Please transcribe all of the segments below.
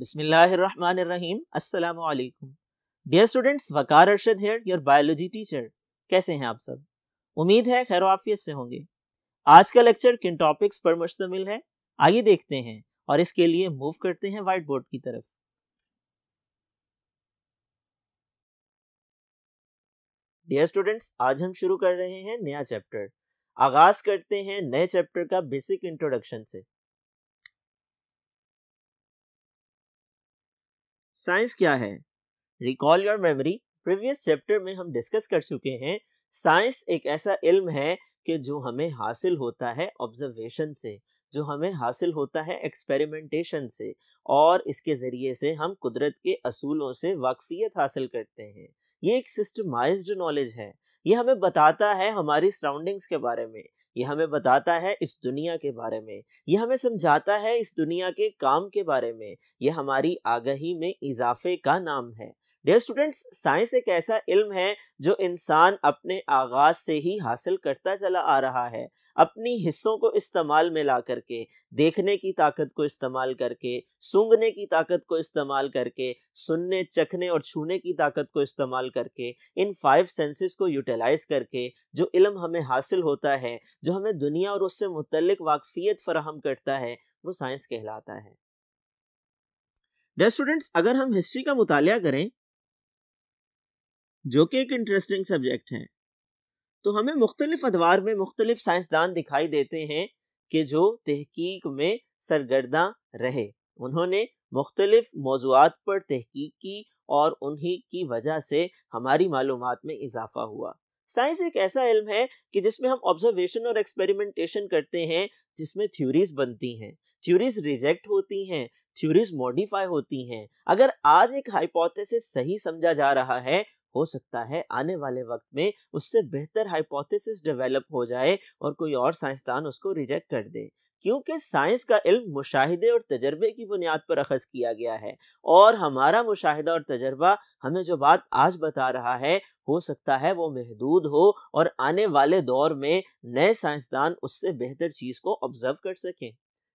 बिस्मिल्लाहिर्रहमानिर्रहीम। अस्सलाम वालेकुम dear students Waqar Arshad here your biology teacher कैसे हैं आप सब? उम्मीद है खैर आफियत से होंगे। आज का लेक्चर किन टॉपिक्स पर मुश्तमिल है? आइए देखते हैं और इसके लिए मूव करते हैं व्हाइट बोर्ड की तरफ़। डियर स्टूडेंट्स आज हम शुरू कर रहे हैं नया चैप्टर आगाज़ करते हैं नए चैप्टर का बेसिक इंट्रोडक्शन से। साइंस क्या है? Recall your memory previous chapter में हम डिस्कस कर चुके हैं, साइंस एक ऐसा इल्म है कि जो हमें हासिल होता है ऑब्जर्वेशन से, जो हमें हासिल होता है एक्सपेरिमेंटेशन से और इसके ज़रिए से हम कुदरत के असूलों से वाकफियत हासिल करते हैं। ये एक सिस्टमाइज्ड नॉलेज है। ये हमें बताता है हमारी सराउंडिंग्स के बारे में। ये हमें बताता है इस दुनिया के बारे में। ये हमें समझाता है इस दुनिया के काम के बारे में। ये हमारी आगही में इजाफे का नाम है। डियर स्टूडेंट्स साइंस एक ऐसा इल्म है जो इंसान अपने आगाज़ से ही हासिल करता चला आ रहा है। अपनी हिस्सों को इस्तेमाल में ला करके, देखने की ताकत को इस्तेमाल करके, सूंघने की ताकत को इस्तेमाल करके, सुनने, चखने और छूने की ताकत को इस्तेमाल करके, इन फाइव सेंसेस को यूटिलाइज करके जो इल्म हमें हासिल होता है, जो हमें दुनिया और उससे मुतलिक वाकफियत फराहम करता है, वो साइंस कहलाता है। स्टूडेंट्स अगर हम हिस्ट्री का मुताल करें, जो कि एक इंटरेस्टिंग सब्जेक्ट है तो हमें मुख्तलिफ़ अदवार में मुख्तलिफ़ साइंसदान दिखाई देते हैं कि जो तहकीक में सरगर्दा रहे। उन्होंने मुख्तलिफ़ मौजूद पर तहकीक की और उन्हीं की वजह से हमारी मालूम में इजाफा हुआ। साइंस एक ऐसा इल्म है कि जिसमें हम ऑब्जर्वेशन और एक्सपेरिमेंटेशन करते हैं, जिसमें थ्योरीज बनती हैं। थ्योरीज रिजेक्ट होती हैं, थ्योरीज मॉडिफाई होती हैं। अगर आज एक हाइपोथेसिस सही समझा जा रहा है हो सकता है आने वाले वक्त में उससे बेहतर हाइपोथेसिस डेवलप हो जाए और कोई और साइंसदान उसको रिजेक्ट कर दे। क्योंकि साइंस का इल्म मुशाहिदे और तजर्बे की बुनियाद पर अखज किया गया है और हमारा मुशाहिदा और तजर्बा हमें जो बात आज बता रहा है, हो सकता है वो महदूद हो और आने वाले दौर में नए साइंसदान उससे बेहतर चीज़ को ऑब्ज़र्व कर सकें।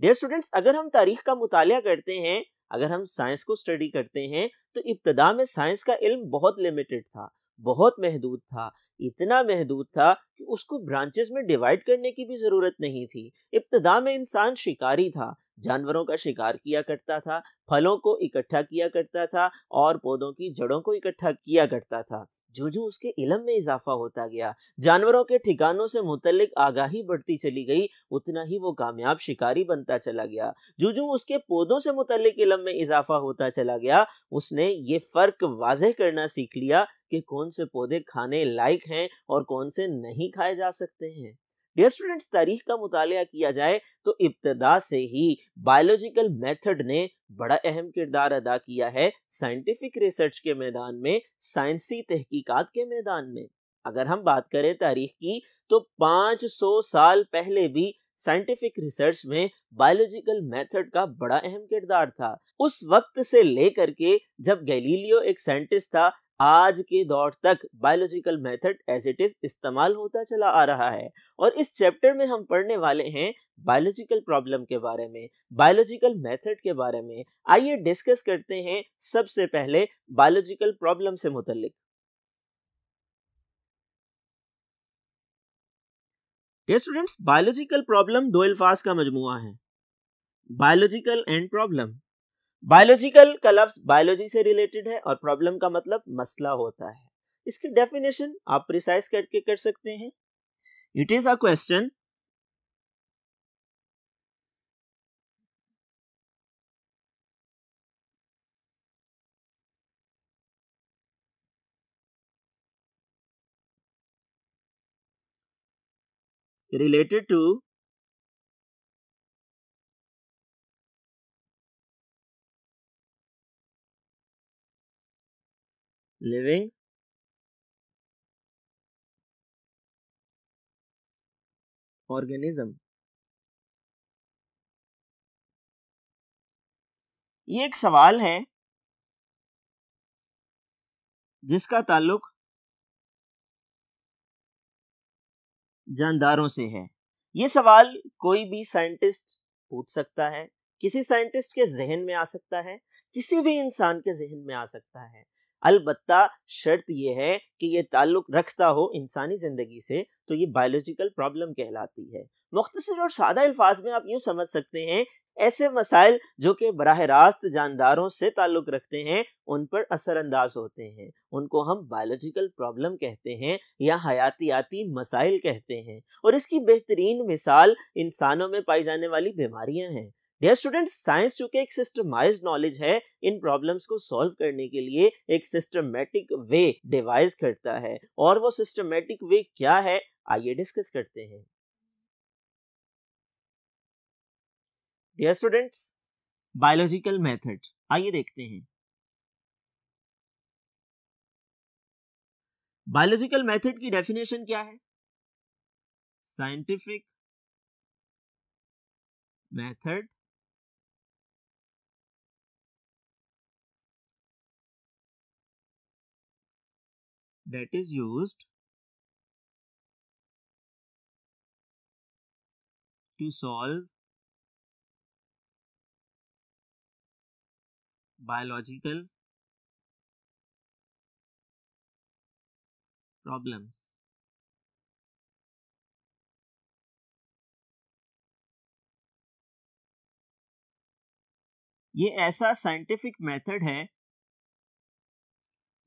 डियर स्टूडेंट्स अगर हम तारीख का मुताल करते हैं अगर हम साइंस को स्टडी करते हैं तो इब्तदा में साइंस का इल्म बहुत लिमिटेड था, बहुत महदूद था, इतना महदूद था कि उसको ब्रांचेस में डिवाइड करने की भी ज़रूरत नहीं थी। इब्तदा में इंसान शिकारी था जानवरों का शिकार किया करता था, फलों को इकट्ठा किया करता था और पौधों की जड़ों को इकट्ठा किया करता था। जो जो उसके इलम में इजाफा होता गया। जानवरों के ठिकानों से मुतलिक आगाही बढ़ती चली गई, उतना ही वो कामयाब शिकारी बनता चला गया। जो जो उसके पौधों से मुतलिक इलम में इजाफा होता चला गया। उसने ये फ़र्क वाजह करना सीख लिया कि कौन से पौधे खाने लायक हैं और कौन से नहीं खाए जा सकते हैं। डियर स्टूडेंट्स तारीख का मुताल किया जाए तो इब्तदा से ही बायोलॉजिकल मेथड ने बड़ा अहम किरदार अदा किया है साइंटिफिक रिसर्च के मैदान में, साइंसी तहकीकात के मैदान में। अगर हम बात करें तारीख की तो 500 साल पहले भी साइंटिफिक रिसर्च में बायोलॉजिकल मेथड का बड़ा अहम किरदार था। उस वक्त से लेकर के जब गैलीलियो एक साइंटिस्ट था आज के दौर तक biological method as it is इस्तेमाल होता चला आ रहा है और इस चैप्टर में हम पढ़ने वाले हैं बायोलॉजिकल प्रॉब्लम के बारे में बायोलॉजिकल मेथड के बारे में। आइए डिस्कस करते हैं सबसे पहले बायोलॉजिकल प्रॉब्लम से मुतलिक स्टूडेंट्स बायोलॉजिकल प्रॉब्लम दो अल्फाज का मजमुआ है। बायोलॉजिकल एंड प्रॉब्लम बायोलॉजिकल का लफ्ज बायोलॉजी से रिलेटेड है और प्रॉब्लम का मतलब मसला होता है। इसकी डेफिनेशन आप प्रिसाइज करके कर सकते हैं। It is a question related to living organism. ये एक सवाल है। जिसका ताल्लुक जानदारों से है। ये सवाल कोई भी साइंटिस्ट पूछ सकता है, किसी साइंटिस्ट के जहन में आ सकता है, किसी भी इंसान के जहन में आ सकता है। अलबत्ता शर्त यह है कि ये ताल्लुक रखता हो इंसानी ज़िंदगी से तो ये बायोलॉजिकल प्रॉब्लम कहलाती है। मुख्तर और सादा अल्फाज में आप यूँ समझ सकते हैं, ऐसे मसाइल जो कि बरह रास्त जानदारों से ताल्लुक़ रखते हैं, उन पर असरअंदाज होते हैं। उनको हम बायोलॉजिकल प्रॉब्लम कहते हैं या हयातियाती मसाइल कहते हैं। और इसकी बेहतरीन मिसाल इंसानों में पाई जाने वाली बीमारियाँ हैं। डियर स्टूडेंट साइंस चूँकि एक सिस्टमाइज नॉलेज है। इन प्रॉब्लम्स को सॉल्व करने के लिए एक सिस्टमेटिक वे डिवाइस करता है। और वो सिस्टमेटिक वे क्या है? आइए डिस्कस करते हैं। डियर स्टूडेंट्स बायोलॉजिकल मेथड आइए देखते हैं। बायोलॉजिकल मेथड की डेफिनेशन क्या है? Scientific method that is used to solve biological problems. ये ऐसा साइंटिफिक मेथड है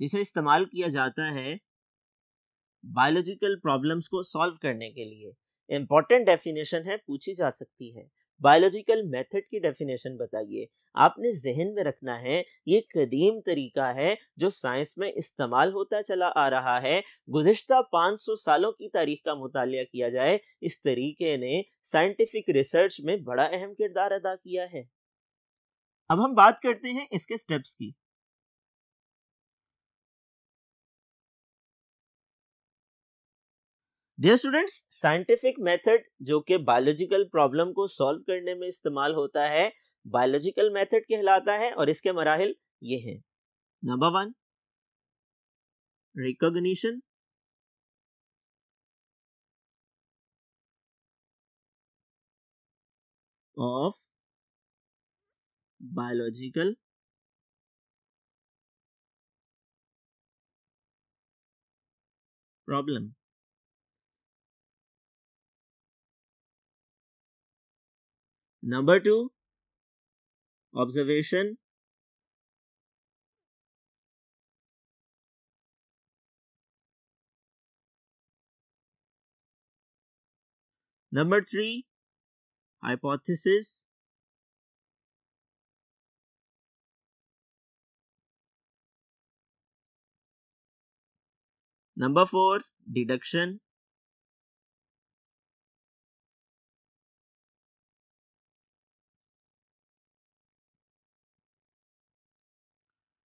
जिसे इस्तेमाल किया जाता है बायोलॉजिकल प्रॉब्लम्स को सॉल्व करने के लिए। इंपॉर्टेंट डेफिनेशन है, पूछी जा सकती है। बायोलॉजिकल मेथड की डेफिनेशन बताइए। आपने जहन में रखना है, ये कदीम तरीका है जो साइंस में इस्तेमाल होता चला आ रहा है। गुज्त 500 सालों की तारीख का मुताल किया जाए, इस तरीके ने साइंटिफिक रिसर्च में बड़ा अहम किरदार अदा किया है। अब हम बात करते हैं इसके स्टेप्स की। डियर स्टूडेंट्स साइंटिफिक मेथड जो कि बायोलॉजिकल प्रॉब्लम को सॉल्व करने में इस्तेमाल होता है बायोलॉजिकल मेथड कहलाता है और इसके मराहल ये हैं। Number one recognition of biological problem Number two, observation. Number three, hypothesis. Number four, deduction.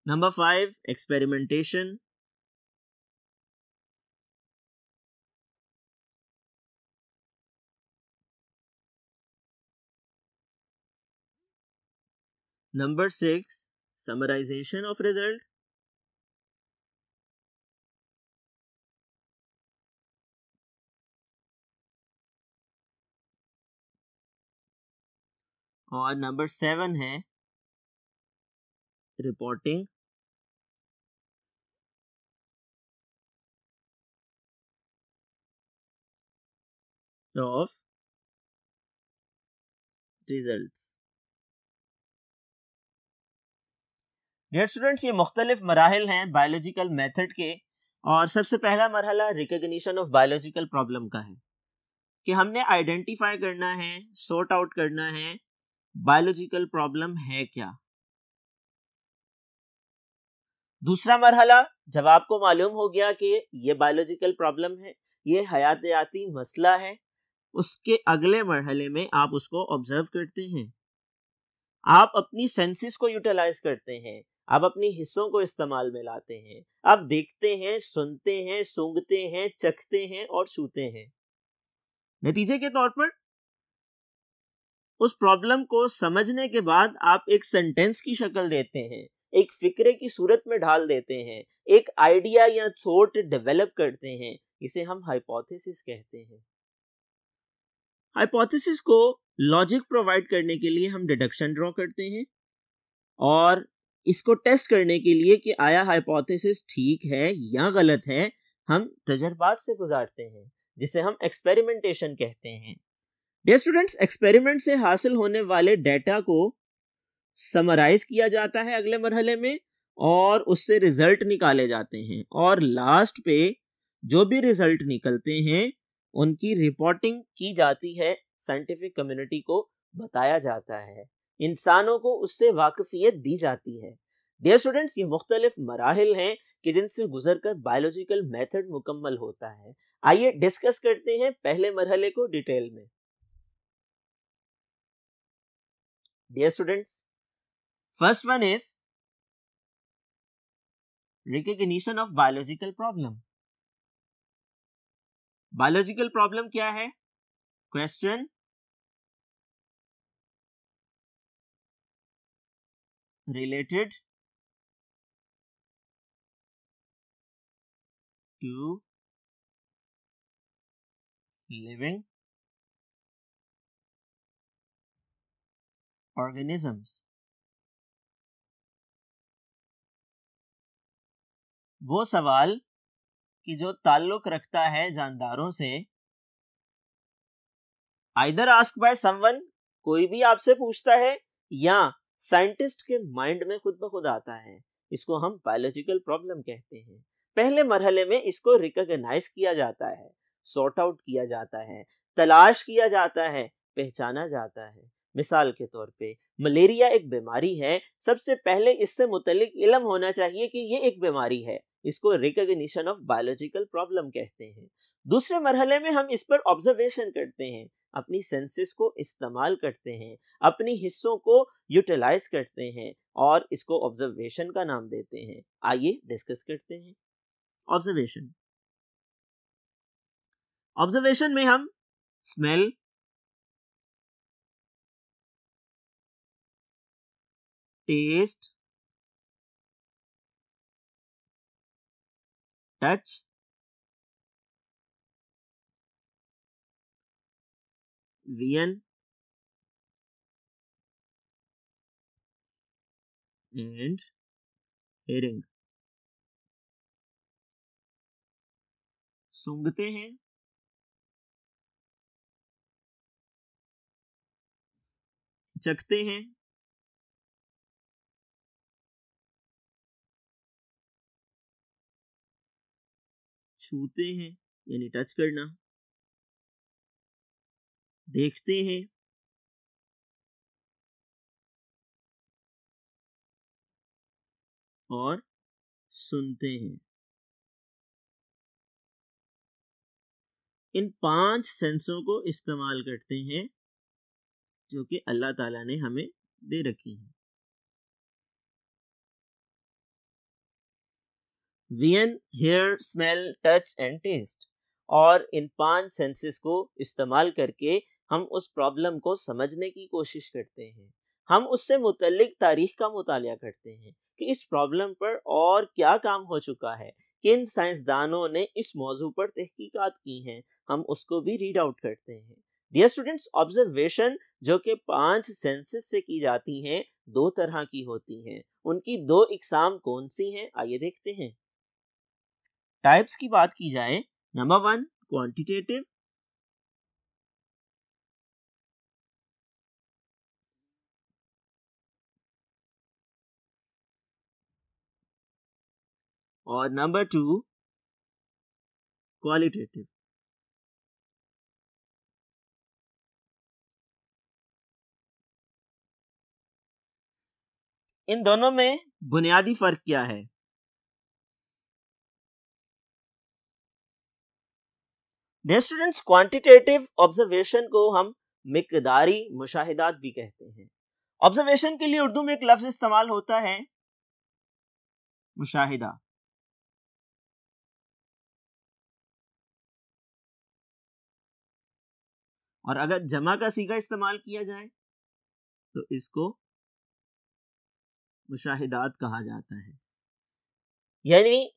Number five, experimentation. Number six, summarization of result. और नंबर सेवन है reporting of results. Dear students ये मुख्तलिफ़ मराहल हैं बायोलॉजिकल मेथड के और सबसे पहला मरहला रिकग्निशन ऑफ़ बायोलॉजिकल प्रॉब्लम का है कि हमने आइडेंटिफाई करना है सॉर्ट आउट करना है बायोलॉजिकल प्रॉब्लम है क्या दूसरा मरहला, जब आपको मालूम हो गया कि ये बायोलॉजिकल प्रॉब्लम है, ये हयातियाती मसला है उसके अगले मरहले में आप उसको ऑब्ज़र्व करते हैं। आप अपनी सेंसेस को यूटिलाइज करते हैं, आप अपनी हिस्सों को इस्तेमाल में लाते हैं, आप देखते हैं, सुनते हैं, सूंघते हैं, चखते हैं और छूते हैं। नतीजे के तौर पर, उस प्रॉब्लम को समझने के बाद आप एक सेंटेंस की शक्ल देते हैं, एक फिक्रे की सूरत में ढाल देते हैं, एक आइडिया या थॉट डेवलप करते हैं, इसे हम हाइपोथेसिस कहते हैं। हाइपोथेसिस को लॉजिक प्रोवाइड करने के लिए हम डिडक्शन ड्रॉ करते हैं और इसको टेस्ट करने के लिए कि आया हाइपोथेसिस ठीक है या गलत है, हम तजर्बात से गुजारते हैं, जिसे हम एक्सपेरिमेंटेशन कहते हैं। डियर स्टूडेंट्स एक्सपेरिमेंट से हासिल होने वाले डेटा को समराइज किया जाता है अगले मरहले में और उससे रिज़ल्ट निकाले जाते हैं और लास्ट पे जो भी रिज़ल्ट निकलते हैं उनकी रिपोर्टिंग की जाती है साइंटिफिक कम्युनिटी को बताया जाता है। इंसानों को उससे वाकफियत दी जाती है। डियर स्टूडेंट्स ये मुख्तलिफ़ मराहल हैं कि जिनसे गुजर कर बायोलॉजिकल मेथड मुकम्मल होता है। आइए डिस्कस करते हैं पहले मरहले को डिटेल में। Dear students first one is recognition of biological problem biological problem क्या है? Question related to living organisms वो सवाल कि जो ताल्लुक रखता है जानदारों से। आइदर आस्क बाय समवन कोई भी आपसे पूछता है, या साइंटिस्ट के माइंड में खुद ब खुद आता है। इसको हम बायोलॉजिकल प्रॉब्लम कहते हैं। पहले मरहले में इसको रिकॉग्नाइज किया जाता है सॉर्ट आउट किया जाता है, तलाश किया जाता है, पहचाना जाता है। मिसाल के तौर पे, मलेरिया एक बीमारी है। सबसे पहले इससे मुतलिक इलम होना चाहिए कि ये एक बीमारी है। इसको रिकग्निशन ऑफ़ बायोलॉजिकल प्रॉब्लम कहते हैं। दूसरे मरहले में हम इस पर ऑब्जर्वेशन करते हैं, अपनी सेंसेस को इस्तेमाल करते हैं, अपनी हिस्सों को यूटिलाइज करते हैं और इसको ऑब्जर्वेशन का नाम देते हैं। आइए डिस्कस करते हैं। ऑब्जर्वेशन ऑब्जर्वेशन में हम smell taste touch vision and hearing सूंघते हैं। चखते हैं। छूते हैं, यानी टच करना। देखते हैं। और सुनते हैं। इन पाँच सेंसों को इस्तेमाल करते हैं, जो कि अल्लाह ताला ने हमें दे रखी हैं। Vision hear smell touch and taste और इन पाँच सेंसेस को इस्तेमाल करके हम उस प्रॉब्लम को समझने की कोशिश करते हैं। हम उससे मुतलिक तारीख का मुताल करते हैं कि इस प्रॉब्लम पर और क्या काम हो चुका है। किन साइंसदानों ने इस मौजू पर तहकीकात की हैं? हम उसको भी रीड आउट करते हैं। डियर स्टूडेंट्स ऑब्जर्वेशन जो कि पाँच सेंसेस से की जाती हैं, दो तरह की होती हैं। उनकी दो इकसाम कौन सी हैं? आइए देखते हैं। टाइप्स की बात की जाए नंबर वन क्वांटिटेटिव और नंबर टू क्वालिटेटिव इन दोनों में बुनियादी फ़र्क क्या है? स्टूडेंट्स क्वांटिटेटिव ऑब्जर्वेशन को हम मकदारी मुशाहिदात भी कहते हैं। ऑब्जर्वेशन के लिए उर्दू में एक लफ्ज इस्तेमाल होता है। मुशाहिदा। और अगर जमा का सीगा इस्तेमाल किया जाए तो इसको मुशाहिदात कहा जाता है। यानी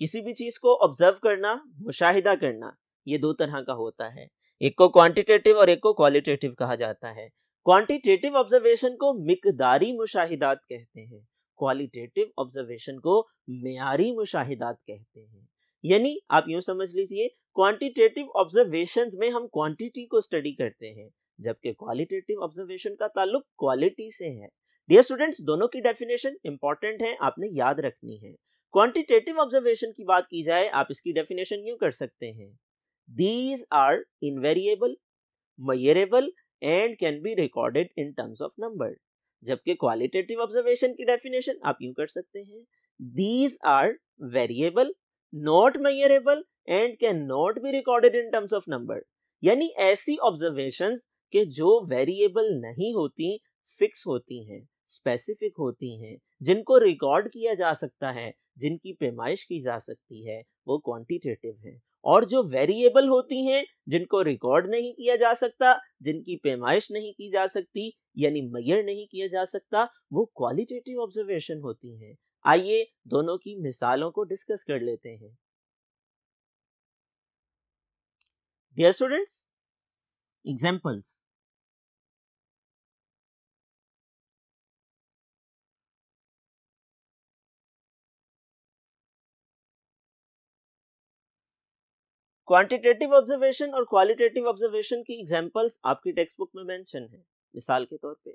किसी भी चीज़ को ऑब्ज़र्व करना, मुशाहिदा करना। ये दो तरह का होता है। एक को क्वांटिटेटिव और एक को क्वालिटेटिव कहा जाता है। क्वांटिटेटिव ऑब्जर्वेशन को मिकदारी मुशाहिदात कहते हैं। क्वालिटेटिव ऑब्जर्वेशन को मेयारी मुशाहिदात कहते हैं। यानी आप यूँ समझ लीजिए क्वांटिटेटिव ऑब्जर्वेशन में हम क्वांटिटी को स्टडी करते हैं, जबकि क्वालिटेटिव ऑब्जर्वेशन का ताल्लुक क्वालिटी से है। डियर स्टूडेंट्स दोनों की डेफिनेशन इंपॉर्टेंट है, आपने याद रखनी है। क्वांटिटेटिव ऑब्जर्वेशन की बात की जाए, आप इसकी डेफिनेशन यूँ कर सकते हैं। These are invariable measurable and can be recorded in terms of number जबकि क्वालिटेटिव ऑब्जर्वेशन की डेफिनेशन आप यूँ कर सकते हैं। These are variable not measurable and can not be recorded in terms of number यानी ऐसी ऑब्जर्वेशन के जो वेरिएबल नहीं होती फिक्स होती हैं स्पेसिफिक होती हैं, जिनको रिकॉर्ड किया जा सकता है, जिनकी पैमाइश की जा सकती है, वो क्वांटिटेटिव है। और जो वेरिएबल होती हैं, जिनको रिकॉर्ड नहीं किया जा सकता, जिनकी पैमाइश नहीं की जा सकती, यानी मैयर नहीं किया जा सकता, वो क्वालिटेटिव ऑब्जर्वेशन होती हैं। आइए दोनों की मिसालों को डिस्कस कर लेते हैं। Dear students examples quantitative observation और क्वालिटेटिव ऑब्जर्वेशन की एग्जांपल्स आपकी टेक्स्ट बुक में मेंशन है, मिसाल के तौर पे।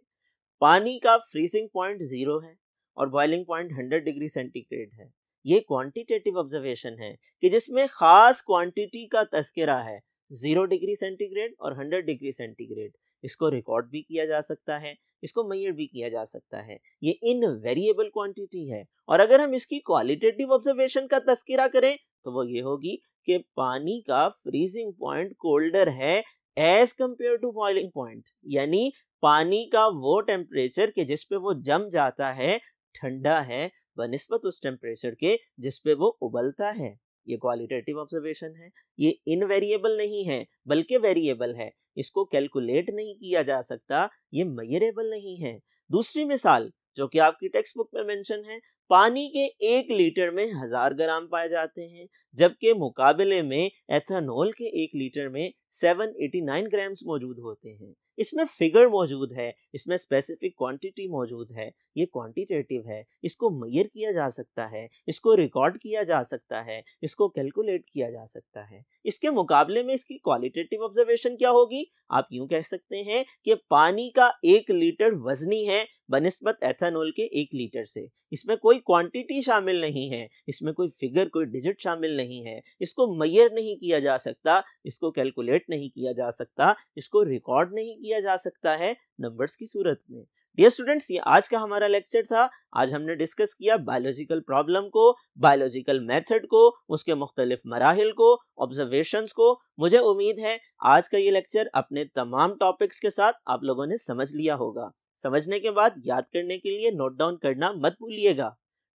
पानी का फ्रीजिंग पॉइंट ज़ीरो है और बॉइलिंग पॉइंट 100 डिग्री सेंटीग्रेड है। ये क्वांटिटेटिव ऑब्जर्वेशन है कि जिसमें खास क्वांटिटी का तस्करा है ज़ीरो डिग्री सेंटीग्रेड और 100 डिग्री सेंटीग्रेड इसको रिकॉर्ड भी किया जा सकता है, इसको मैयर भी किया जा सकता है। ये इन वेरिएबल क्वांटिटी है और अगर हम इसकी क्वालिटेटिव ऑब्जर्वेशन का तस्करा करें तो वो ये होगी कि पानी का फ्रीजिंग पॉइंट कोल्डर है as compare to boiling point यानी पानी का वो टेम्परेचर के जिस पे वो जम जाता है, ठंडा है बनस्पत उस टेम्परेचर के जिस पे वो उबलता है। ये क्वालिटेटिव ऑब्जर्वेशन है। ये इनवेरिएबल नहीं है, बल्कि वेरिएबल है। इसको कैलकुलेट नहीं किया जा सकता, ये मयरेबल नहीं है। दूसरी मिसाल, जो कि आपकी टेक्स्ट बुक में मेंशन है, पानी के एक लीटर में हज़ार ग्राम पाए जाते हैं। जबकि मुकाबले में एथेनॉल के एक लीटर में 789 ग्राम्स मौजूद होते हैं। इसमें फिगर मौजूद है, इसमें स्पेसिफिक क्वांटिटी मौजूद है, ये क्वांटिटेटिव है, इसको मैयर किया जा सकता है, इसको रिकॉर्ड किया जा सकता है, इसको कैलकुलेट किया जा सकता है। इसके मुकाबले में इसकी क्वालिटेटिव ऑब्जर्वेशन क्या होगी? आप यूँ कह सकते हैं कि पानी का एक लीटर वजनी है बनस्बत एथेनॉल के एक लीटर से। इसमें कोई क्वांटिटी शामिल नहीं है, इसमें कोई फिगर कोई डिजिट शामिल नहीं है। इसको मैयर नहीं किया जा सकता, इसको कैलकुलेट नहीं किया जा सकता, इसको रिकॉर्ड नहीं किया जा सकता है नंबर्स की सूरत में। डियर स्टूडेंट्स ये आज का हमारा लेक्चर था। आज हमने डिस्कस किया बायोलॉजिकल प्रॉब्लम को बायोलॉजिकल मेथड को, उसके मुख्तलिफ़ मराहल को ऑब्जर्वेशंस को। मुझे उम्मीद है आज का ये लेक्चर अपने तमाम टॉपिक्स के साथ आप लोगों ने समझ लिया होगा। समझने के बाद याद करने के लिए नोट डाउन करना मत भूलिएगा।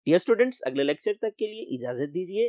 डियर स्टूडेंट्स अगले लेक्चर तक के लिए इजाज़त दीजिए।